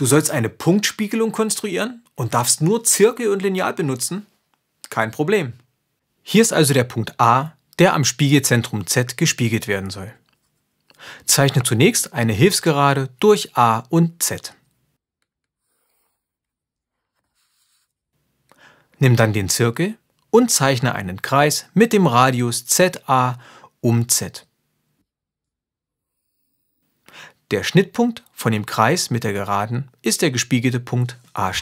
Du sollst eine Punktspiegelung konstruieren und darfst nur Zirkel und Lineal benutzen? Kein Problem. Hier ist also der Punkt A, der am Spiegelzentrum Z gespiegelt werden soll. Zeichne zunächst eine Hilfsgerade durch A und Z. Nimm dann den Zirkel und zeichne einen Kreis mit dem Radius ZA um Z. Der Schnittpunkt von dem Kreis mit der Geraden ist der gespiegelte Punkt A'.